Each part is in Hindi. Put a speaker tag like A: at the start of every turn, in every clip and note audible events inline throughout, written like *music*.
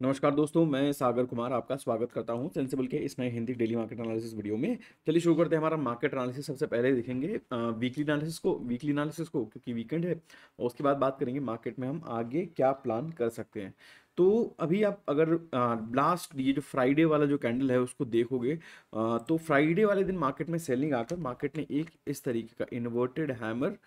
A: नमस्कार दोस्तों, मैं सागर कुमार आपका स्वागत करता हूँ सेंसिबल के इस नए Hindi daily market analysis video में। चलिए शुरू करते हैं हमारा मार्केट एनालिसिस सबसे पहले देखेंगे वीकली एनालिसिस को वीकली एनालिसिस को, क्योंकि वीकेंड है, और उसके बाद बात करेंगे मार्केट में हम आगे क्या प्लान कर सकते हैं। तो अभी आप अगर लास्ट ये जो फ्राइडे वाला जो कैंडल है, उसको देखोगे तो फ्राइडे वाले दिन मार्केट में सेलिंग आकर मार्केट ने एक इस तरीके का इन्वर्टेड हैमर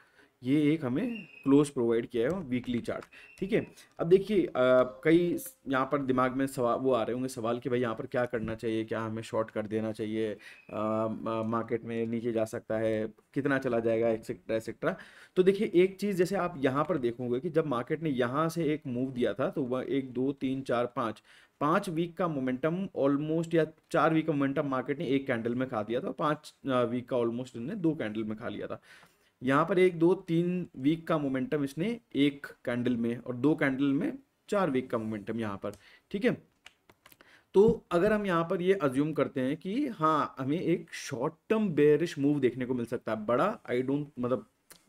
A: ये एक हमें क्लोज प्रोवाइड किया है वीकली चार्ट ठीक है? अब देखिए कई यहाँ पर दिमाग में सवाल वो आ रहे होंगे सवाल कि भाई यहाँ पर क्या करना चाहिए, क्या हमें शॉर्ट कर देना चाहिए मार्केट में नीचे जा सकता है, कितना चला जाएगा एक्सेट्रा एक्सेट्रा तो देखिए, एक चीज़ जैसे आप यहाँ पर देखोगे कि जब मार्केट ने यहाँ से एक मूव दिया था तो वह एक, दो, तीन, चार, पाँच पाँच वीक का मोमेंटम ऑलमोस्ट या चार वीक का मोमेंटम मार्केट ने एक कैंडल में खा दिया था पाँच वीक का ऑलमोस्ट इन्होंने दो कैंडल में खा लिया था। यहाँ पर एक, दो, तीन वीक का मोमेंटम इसने एक कैंडल में और दो कैंडल में चार वीक का मोमेंटम यहाँ पर, ठीक है? तो अगर हम यहाँ पर ये अज्यूम करते हैं कि हाँ हमें एक शॉर्ट टर्म बेरिश मूव देखने को मिल सकता है, बड़ा आई डोंट मतलब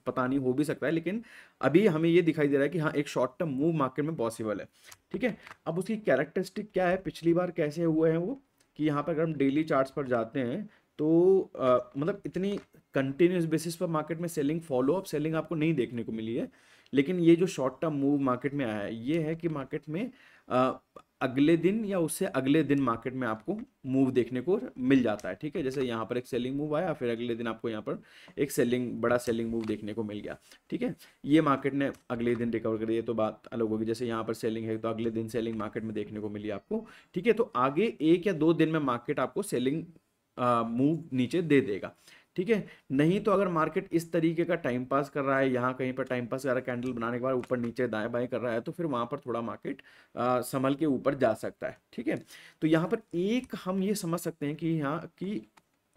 A: पता नहीं, हो भी सकता है, लेकिन अभी हमें ये दिखाई दे रहा है कि हाँ एक शॉर्ट टर्म मूव मार्केट में पॉसिबल है, ठीक है? अब उसकी कैरेक्टरिस्टिक क्या है? पिछली बार कैसे हुए हैं वो? कि यहाँ पर अगर हम डेली चार्ट्स पर जाते हैं तो आ, मतलब इतनी कंटिन्यूस बेसिस पर मार्केट में सेलिंग फॉलो अप सेलिंग आपको नहीं देखने को मिली है। लेकिन ये जो शॉर्ट टर्म मूव मार्केट में आया है ये है कि मार्केट में आ, अगले दिन या उससे अगले दिन मार्केट में आपको मूव देखने को मिल जाता है ठीक है? जैसे यहाँ पर एक सेलिंग मूव आया फिर अगले दिन आपको यहाँ पर एक सेलिंग बड़ा सेलिंग मूव देखने को मिल गया ठीक है? ये मार्केट ने अगले दिन रिकवर करी है तो बात अलग होगी जैसे यहाँ पर सेलिंग है तो अगले दिन सेलिंग मार्केट में देखने को मिली आपको ठीक है? तो आगे एक या दो दिन में मार्केट आपको सेलिंग मूव नीचे दे देगा। ठीक है? नहीं तो अगर मार्केट इस तरीके का टाइम पास कर रहा है, यहाँ कहीं पर टाइम पास कर रहा है, कैंडल बनाने के बाद ऊपर नीचे दाएँ बाएँ कर रहा है तो फिर वहाँ पर थोड़ा मार्केट संभल के ऊपर जा सकता है। ठीक है? तो यहाँ पर एक हम ये समझ सकते हैं कि यहाँ कि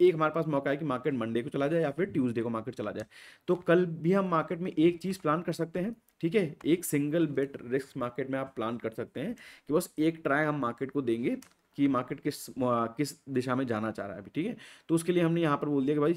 A: एक हमारे पास मौका है कि मार्केट मंडे को चला जाए या फिर ट्यूसडे को मार्केट चला जाए। तो कल भी हम मार्केट में एक चीज़ प्लान कर सकते हैं। ठीक है? एक सिंगल बेट रिस्क मार्केट में आप प्लान कर सकते हैं कि बस एक ट्राई हम मार्केट को देंगे कि मार्केट किस किस दिशा में जाना चाह रहा है अभी, ठीक है? तो उसके लिए हमने यहाँ पर बोल दिया कि भाई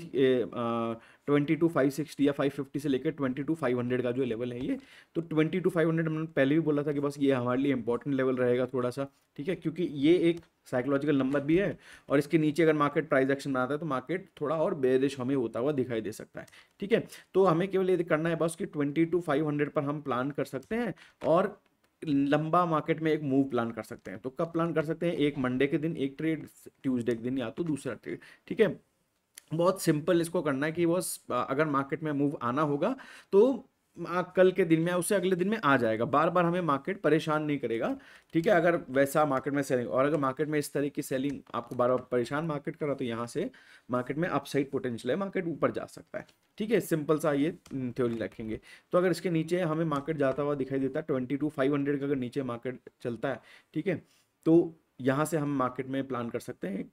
A: ट्वेंटी टू फाइव सिक्सटी या फाइव फिफ्टी से लेकर ट्वेंटी टू फाइव हंड्रेड का जो लेवल है ये तो ट्वेंटी टू फाइव हंड्रेड हमने पहले भी बोला था कि बस ये हमारे लिए इंपॉर्टेंट लेवल रहेगा थोड़ा सा ठीक है? क्योंकि ये एक साइकोलॉजिकल नंबर भी है और इसके नीचे अगर मार्केट प्राइस एक्शन बनाता है तो मार्केट थोड़ा और बेरिश हमें होता हुआ दिखाई दे सकता है, ठीक है? तो हमें केवल ये करना है बस कि ट्वेंटी टू फाइव हंड्रेड पर हम प्लान कर सकते हैं और लंबा मार्केट में एक मूव प्लान कर सकते हैं। तो कब प्लान कर सकते हैं? एक मंडे के दिन, एक ट्रेड, ट्यूसडे के दिन या तो दूसरा ट्रेड, ठीक है? बहुत सिंपल इसको करना है कि बस अगर मार्केट में मूव आना होगा तो कल के दिन में उससे अगले दिन में आ जाएगा। बार बार हमें मार्केट परेशान नहीं करेगा। ठीक है, अगर वैसा मार्केट में सेलिंग और अगर मार्केट में इस तरह की सेलिंग आपको बार बार परेशान मार्केट करा तो यहाँ से मार्केट में अपसाइड पोटेंशियल है, मार्केट ऊपर जा सकता है। ठीक है, सिंपल सा ये थ्योरी रखेंगे। तो अगर इसके नीचे हमें मार्केट जाता हुआ दिखाई देता है, ट्वेंटी टू फाइव हंड्रेड का अगर नीचे मार्केट चलता है, ठीक है तो यहाँ से हम मार्केट में प्लान कर सकते हैं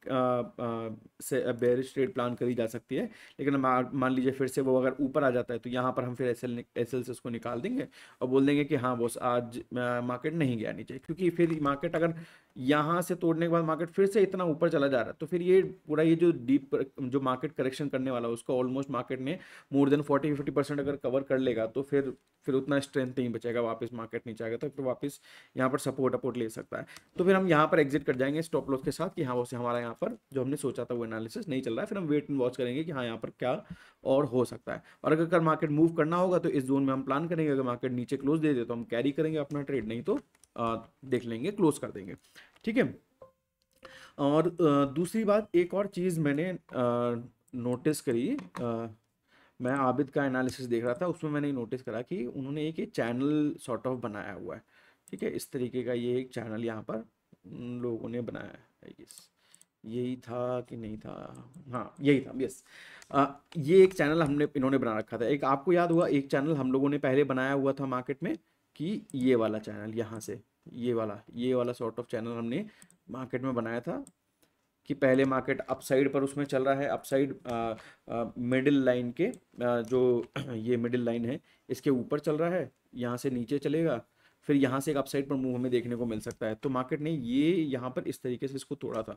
A: बेरिश ट्रेड प्लान करी जा सकती है। लेकिन मान लीजिए फिर से वो अगर ऊपर आ जाता है तो यहाँ पर हम फिर एस एल एस एल से उसको निकाल देंगे और बोल देंगे कि हाँ बॉस आज मार्केट नहीं गया नीचे। क्योंकि फिर मार्केट अगर यहाँ से तोड़ने के बाद मार्केट फिर से इतना ऊपर चला जा रहा है। तो फिर ये पूरा ये जो डीप जो मार्केट करेक्शन करने वाला है, उसको ऑलमोस्ट मार्केट ने more than forty fifty percent अगर कवर कर लेगा तो फिर फिर उतना स्ट्रेंथ नहीं बचेगा वापस मार्केट नीचे आएगा तो फिर वापस यहाँ पर सपोर्ट अपोर्ट ले सकता है। तो फिर हम यहाँ पर एग्जिट कर जाएँगे स्टॉप लॉस के साथ कि हाँ वो हमारा यहाँ पर जो हमने सोचा था वो एनालिसिस नहीं चल रहा है। फिर हम वेट एंड वॉच करेंगे कि हाँ यहाँ पर क्या और हो सकता है। और अगर कल मार्केट मूव करना होगा तो इस जोन में हम प्लान करेंगे। अगर मार्केट नीचे क्लोज दे दे तो हम कैरी करेंगे अपना ट्रेड नहीं तो आ, देख लेंगे क्लोज कर देंगे। ठीक है? और दूसरी बात एक और चीज़ मैंने नोटिस करी मैं आबिद का एनालिसिस देख रहा था उसमें मैंने नोटिस करा कि उन्होंने एक चैनल सॉर्ट ऑफ़ बनाया हुआ है। ठीक है? इस तरीके का ये एक चैनल यहाँ पर लोगों ने बनाया है यही था कि नहीं था? हाँ यही था यस ये एक चैनल हमने इन्होंने बना रखा था। एक आपको याद हुआ एक चैनल हम लोगों ने पहले बनाया हुआ था मार्केट में कि ये वाला चैनल यहाँ से ये वाला ये वाला सॉर्ट ऑफ़ चैनल हमने मार्केट में बनाया था कि पहले मार्केट अपसाइड पर उसमें चल रहा है। अपसाइड मिडिल लाइन के आ, जो *clears throat* ये मिडिल लाइन है इसके ऊपर चल रहा है यहाँ से नीचे चलेगा फिर यहाँ से एक अपसाइड पर मूव हमें देखने को मिल सकता है। तो मार्केट ने ये यहाँ पर इस तरीके से इसको तोड़ा था।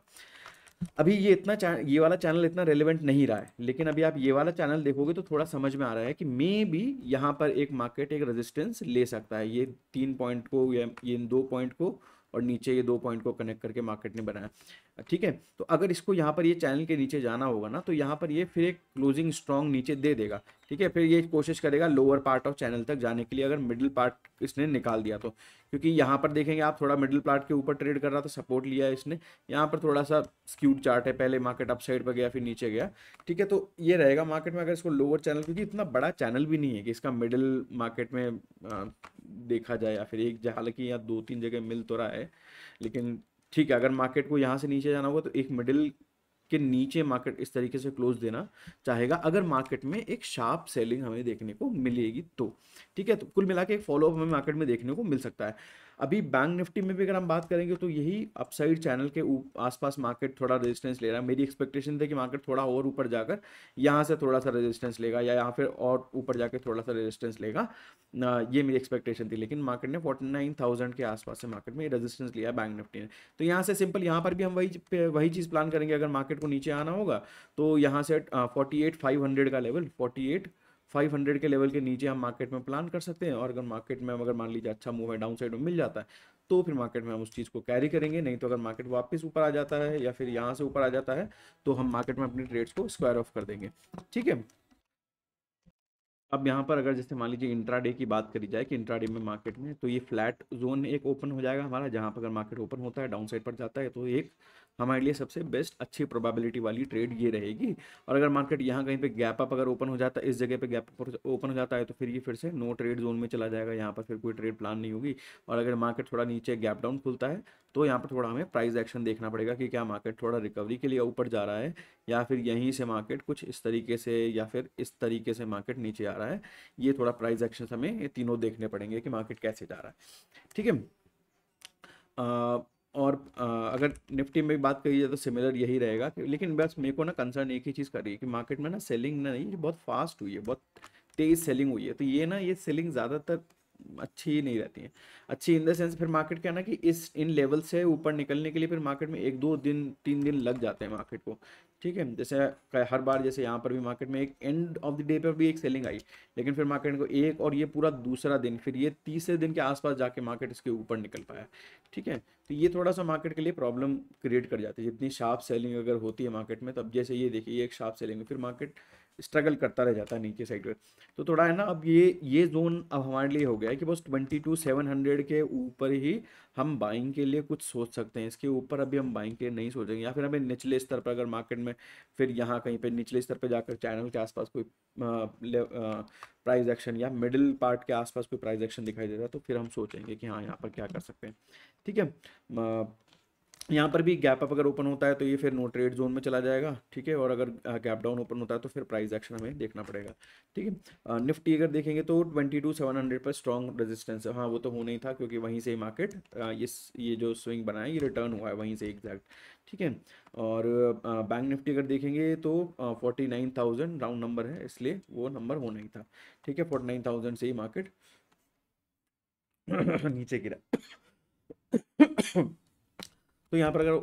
A: अभी ये इतना ये वाला चैनल इतना रेलिवेंट नहीं रहा है, लेकिन अभी आप ये वाला चैनल देखोगे तो थोड़ा समझ में आ रहा है कि मे भी यहाँ पर एक मार्केट एक रेजिस्टेंस ले सकता है, ये तीन पॉइंट को या ये दो पॉइंट को और नीचे ये दो पॉइंट को कनेक्ट करके मार्केट ने बनाया। ठीक है? तो अगर इसको यहाँ पर ये चैनल के नीचे जाना होगा ना तो यहाँ पर ये फिर एक क्लोजिंग स्ट्रॉन्ग नीचे दे देगा। ठीक है? फिर ये कोशिश करेगा लोअर पार्ट ऑफ़ चैनल तक जाने के लिए अगर मिडिल पार्ट इसने निकाल दिया तो। क्योंकि यहाँ पर देखेंगे आप थोड़ा मिडिल पार्ट के ऊपर ट्रेड कर रहा था सपोर्ट लिया है इसने। यहाँ पर थोड़ा सा स्क्यूड चार्ट है, पहले मार्केट अप साइड पर गया, फिर नीचे गया। ठीक है? तो ये रहेगा मार्केट में अगर इसको लोअर चैनल क्योंकि इतना बड़ा चैनल भी नहीं है कि इसका मिडिल मार्केट में देखा जाए या फिर एक हालाँकि यहाँ दो तीन जगह मिल तो रहा है, लेकिन ठीक है, अगर मार्केट को यहाँ से नीचे जाना होगा तो एक मिडिल के नीचे मार्केट इस तरीके से क्लोज देना चाहेगा, अगर मार्केट में एक शार्प सेलिंग हमें देखने को मिलेगी तो। ठीक है तो कुल मिला के एक फॉलोअप हमें मार्केट में देखने को मिल सकता है। अभी बैंक निफ्टी में भी अगर हम बात करेंगे तो यही अपसाइड चैनल के आसपास मार्केट थोड़ा रेजिस्टेंस ले रहा है। मेरी एक्सपेक्टेशन थी कि मार्केट थोड़ा और ऊपर जाकर यहाँ से थोड़ा सा रेजिस्टेंस लेगा या यहाँ फिर और ऊपर जाकर थोड़ा सा रेजिस्टेंस लेगा। ये मेरी एक्सपेक्टेशन थी, लेकिन मार्केट ने फोर्टी नाइन थाउज़ेंड के आसपास से मार्केट में रेजिस्टेंस लिया बैंक निफ्टी ने। तो यहाँ से सिंपल यहाँ पर भी हम वही वही चीज़ प्लान करेंगे। अगर मार्केट को नीचे आना होगा तो यहाँ से फोर्टी एट फाइव हंड्रेड का level forty eight five hundred के लेवल के नीचे हम मार्केट में प्लान कर सकते हैं और अगर मार्केट में अगर मान लीजिए अच्छा मूव है डाउन साइड में मिल जाता है तो फिर मार्केट में हम उस चीज़ को कैरी करेंगे। नहीं तो अगर मार्केट वापस ऊपर आ जाता है या फिर यहाँ से ऊपर आ जाता है तो हम मार्केट में अपनी ट्रेड्स को स्क्वायर ऑफ़ कर देंगे। ठीक है? अब यहाँ पर अगर जैसे मान लीजिए इंट्राडे की बात करी जाए कि इंट्राडे में मार्केट में तो ये फ्लैट जोन एक ओपन हो जाएगा हमारा, जहाँ पर अगर मार्केट ओपन होता है डाउन साइड पर जाता है तो एक हमारे लिए सबसे बेस्ट अच्छी प्रोबेबिलिटी वाली ट्रेड ये रहेगी। और अगर मार्केट यहाँ कहीं पे गैप अप अगर ओपन हो जाता है इस जगह पे गैप ओपन हो जाता है तो फिर ये फिर से नो ट्रेड जोन में चला जाएगा। यहाँ पर फिर कोई ट्रेड प्लान नहीं होगी। और अगर मार्केट थोड़ा नीचे गैप डाउन खुलता है तो यहाँ पर थोड़ा हमें प्राइस एक्शन देखना पड़ेगा कि क्या मार्केट थोड़ा रिकवरी के लिए ऊपर जा रहा है, या फिर यहीं से मार्केट कुछ इस तरीके से, या फिर इस तरीके से मार्केट नीचे आ रहा है। ये थोड़ा प्राइस एक्शन हमें ये तीनों देखने पड़ेंगे कि मार्केट कैसे जा रहा है। ठीक है? और अगर निफ्टी में बात करी जाए तो सिमिलर यही रहेगा लेकिन बस मेरे को ना कंसर्न एक ही चीज़ कर रही है कि मार्केट में ना सेलिंग ना नहीं बहुत फास्ट हुई है, बहुत तेज़ सेलिंग हुई है। तो ये ना, ये सेलिंग ज़्यादातर अच्छी नहीं रहती है। अच्छी इन द सेंस फिर मार्केट क्या ना कि इस, इन लेवल से ऊपर निकलने के लिए फिर मार्केट में एक दो दिन, तीन दिन लग जाते हैं मार्केट को। ठीक है? जैसे हर बार जैसे यहाँ पर भी मार्केट में एक एंड ऑफ़ द डे पर भी एक सेलिंग आई, लेकिन फिर मार्केट को एक और ये पूरा दूसरा दिन, फिर ये तीसरे दिन के आसपास जाके मार्केट इसके ऊपर निकल पाया, ठीक है? तो ये थोड़ा सा मार्केट के लिए प्रॉब्लम क्रिएट कर जाती है। जितनी शार्प सेलिंग अगर होती है मार्केट में, तब जैसे ये देखिए, ये एक शार्प सेलिंग फिर मार्केट स्ट्रगल करता रह जाता है नीचे साइड पर तो थोड़ा है ना, अब ये ये जोन अब हमारे लिए हो गया है कि बस ट्वेंटी टू सेवन हंड्रेड के ऊपर ही हम बाइंग के लिए कुछ सोच सकते हैं। इसके ऊपर अभी हम बाइंग के लिए नहीं सोचेंगे। या फिर हमें निचले स्तर पर अगर मार्केट में फिर यहाँ कहीं पर निचले स्तर पर जाकर चैनल के आसपास कोई प्राइस एक्शन या मिडिल पार्ट के आसपास कोई प्राइस एक्शन दिखाई देता है तो फिर हम सोचेंगे कि हाँ यहाँ पर क्या कर सकते हैं। ठीक है? यहाँ पर भी गैप अप अगर ओपन होता है तो ये फिर नो ट्रेड जोन में चला जाएगा, ठीक है? और अगर गैप डाउन ओपन होता है तो फिर प्राइस एक्शन हमें देखना पड़ेगा, ठीक है? निफ्टी अगर देखेंगे तो ट्वेंटी टू सेवन हंड्रेड पर स्ट्रॉन्ग रेजिस्टेंस है। हाँ वो तो होना ही था क्योंकि वहीं से ही मार्केट ये ये जो स्विंग बना है, ये रिटर्न हुआ है वहीं से एग्जैक्ट ठीक है? और बैंक निफ्टी अगर देखेंगे तो forty nine thousand round number है, इसलिए वो नंबर होना ही था, ठीक है? फोर्टी नाइन थाउज़ेंड से ही मार्केट *clears throat* नीचे गिरा। तो यहाँ पर अगर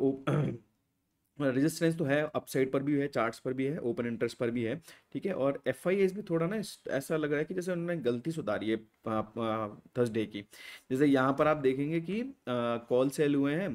A: रेजिस्टेंस *clears throat* तो है अपसाइड पर भी है चार्ट्स पर भी है ओपन इंटरेस्ट पर भी है, ठीक है? और एफ़ आई एस भी थोड़ा ना ऐसा लग रहा है कि जैसे उन्होंने गलती सुधारी है थर्सडे की। जैसे यहाँ पर आप देखेंगे कि कॉल सेल हुए हैं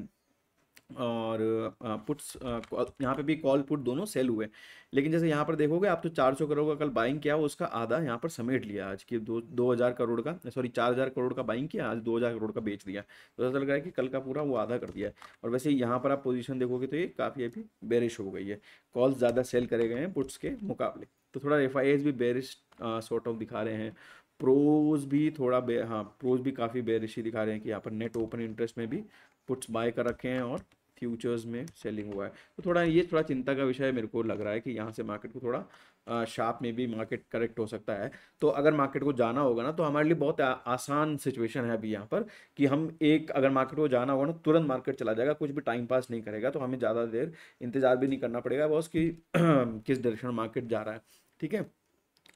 A: और पुट्स यहाँ पे भी कॉल पुट दोनों सेल हुए। लेकिन जैसे यहाँ पर देखोगे, आप तो 400 करोड़ का कल बाइंग किया, उसका आधा यहाँ पर समेट लिया आज की दो दो हज़ार करोड़ का सॉरी चार हज़ार करोड़ का बाइंग किया, आज दो हज़ार करोड़ का बेच दिया। तो ऐसा लग रहा है कि कल का पूरा वो आधा कर दिया है। और वैसे यहाँ पर आप पोजिशन देखोगे तो ये काफ़ी अभी बेरिश हो गई है। कॉल्स ज़्यादा सेल करे गए हैं पुट्स के मुकाबले। तो थोड़ा एफ़ भी बेरिश सॉर्ट ऑफ़ दिखा रहे हैं। प्रोज भी थोड़ा बे हाँ प्रोज भी काफ़ी बेरिशी दिखा रहे हैं कि यहाँ पर नेट ओपन इंटरेस्ट में भी पुट्स बाय कर रखे हैं और फ्यूचर्स में सेलिंग हुआ है। तो थोड़ा ये थोड़ा चिंता का विषय है मेरे को लग रहा है कि यहाँ से मार्केट को थोड़ा शार्प में भी मार्केट करेक्ट हो सकता है। तो अगर मार्केट को जाना होगा ना तो हमारे लिए बहुत आसान सिचुएशन है अभी यहाँ पर कि हम एक अगर मार्केट को जाना होगा ना, तुरंत मार्केट चला जाएगा, कुछ भी टाइम पास नहीं करेगा तो हमें ज़्यादा देर इंतज़ार भी नहीं करना पड़ेगा बॉस कि *clears throat* किस डायरेक्शन मार्केट जा रहा है। ठीक है?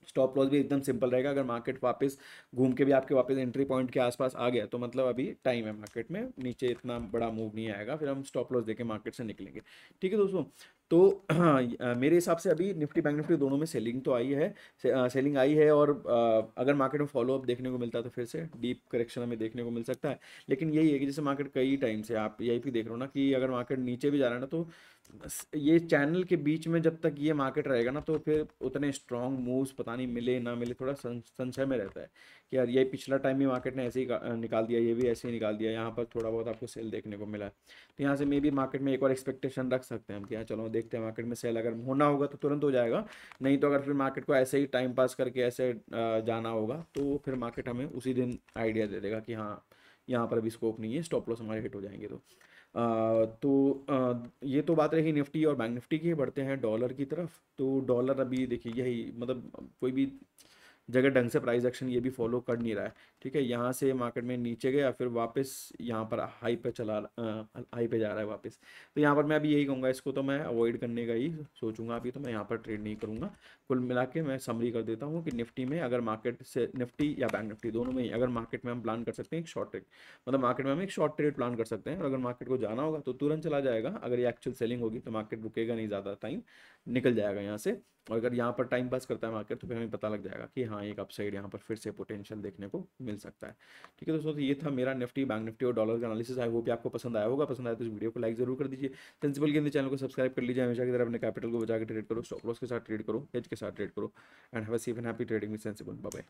A: स्टॉप लॉस भी एकदम सिंपल रहेगा। अगर मार्केट वापस घूम के भी आपके वापस एंट्री पॉइंट के आसपास आ गया तो मतलब अभी टाइम है मार्केट में। नीचे इतना बड़ा मूव नहीं आएगा। फिर हम स्टॉप लॉस देके मार्केट से निकलेंगे। ठीक है दोस्तों? तो मेरे हिसाब से अभी निफ्टी बैंक निफ्टी दोनों में सेलिंग तो आई है से, अ, सेलिंग आई है और अ, अगर मार्केट में फॉलो अप देखने को मिलता है तो फिर से डीप करेक्शन हमें देखने को मिल सकता है। लेकिन यही है कि जैसे मार्केट कई टाइम से आप यही भी देख रहे हो ना कि अगर मार्केट नीचे भी जा रहा है ना तो ये चैनल के बीच में जब तक ये मार्केट रहेगा ना तो फिर उतने स्ट्रॉन्ग मूव्स पता नहीं मिले ना मिले थोड़ा संशय में रहता है। कि यार ये पिछला टाइम भी मार्केट ने ऐसे ही निकाल दिया ये भी ऐसे ही निकाल दिया यहाँ पर थोड़ा बहुत आपको सेल देखने को मिला है। तो यहाँ से मे भी मार्केट में एक और एक्सपेक्टेशन रख सकते हैं हम कि हाँ चलो देखते हैं मार्केट में सेल अगर होना होगा तो तुरंत हो जाएगा नहीं तो अगर फिर मार्केट को ऐसे ही टाइम पास करके ऐसे जाना होगा तो फिर मार्केट हमें उसी दिन आइडिया दे देगा कि हाँ यहाँ पर अभी स्कोप नहीं है स्टॉप लॉस हमारे हिट हो जाएँगे तो। अ, तो अ, ये तो बात रही निफ्टी और बैंक निफ्टी की बढ़ते हैं डॉलर की तरफ़। तो डॉलर अभी देखिए यही मतलब कोई भी जगह ढंग से प्राइस एक्शन ये भी फॉलो कर नहीं रहा है। ठीक है, यहाँ से मार्केट में नीचे गया फिर वापस यहाँ पर हाई पे चला हाई पे जा रहा है वापस। तो यहाँ पर मैं अभी यही कहूँगा, इसको तो मैं अवॉइड करने का ही सोचूँगा अभी तो मैं यहाँ पर ट्रेड नहीं करूँगा। कुल मिला के मैं समरी कर देता हूँ कि निफ्टी में अगर मार्केट से निफ्टी या बैंक निफ्टी दोनों में ही अगर मार्केट में हम प्लान कर सकते हैं एक शॉर्ट ट्रेड मतलब मार्केट में हम एक शॉर्ट ट्रेड प्लान कर सकते हैं। और अगर मार्केट को जाना होगा तो तुरंत चला जाएगा, अगर ये एक्चुअल सेलिंग होगी तो मार्केट रुकेगा नहीं ज़्यादा टाइम निकल जाएगा यहाँ से। और अगर यहाँ पर टाइम पास करता है मार्केट तो फिर हमें पता लग जाएगा कि हाँ एक अपसाइड यहाँ पर फिर से पोटेंशियल देखने को मिल सकता है। ठीक है दोस्तों तो ये था मेरा निफ्टी बैंक निफ्टी और डॉलर का एनालिसिस आई भी आपको पसंद आया होगा। पसंद आया तो इस वीडियो को लाइक ज़रूर कर दीजिए। सेंसिबल के चैनल को सब्सक्राइब कर लीजिए। हमेशा की तरह अपने कैपिटल को बचा के ट्रेड करो स्टॉप लॉस के साथ ट्रेड करो हेज के साथ ट्रेड करो and have a safe and happy trading with Sensibull bye